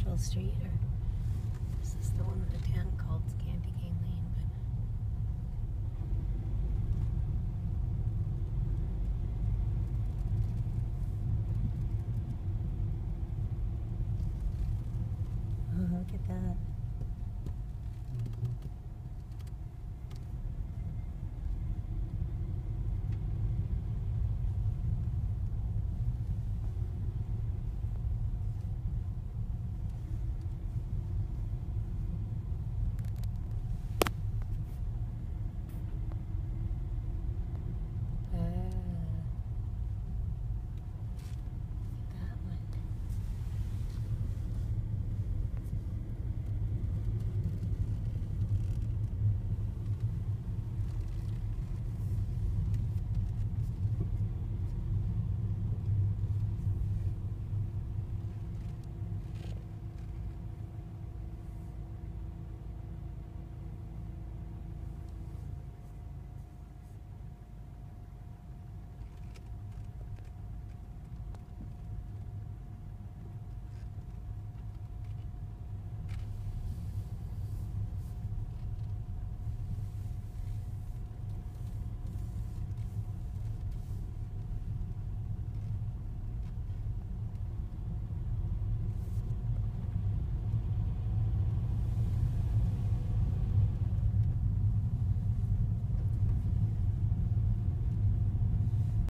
actual street, or this is the one that the town called Candy Cane Lane? But oh, look at that!